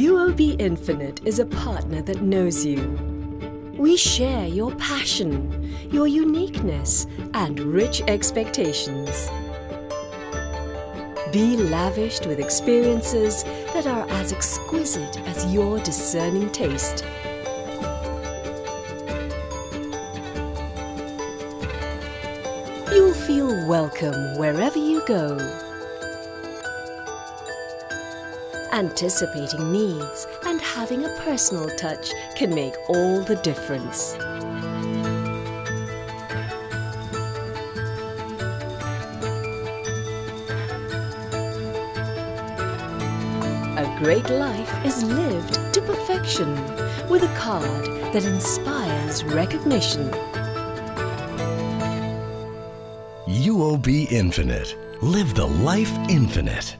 UOB Infinite is a partner that knows you. We share your passion, your uniqueness, and rich expectations. Be lavished with experiences that are as exquisite as your discerning taste. You'll feel welcome wherever you go. Anticipating needs and having a personal touch can make all the difference. A great life is lived to perfection with a card that inspires recognition. UOB Infinite. Live the life infinite.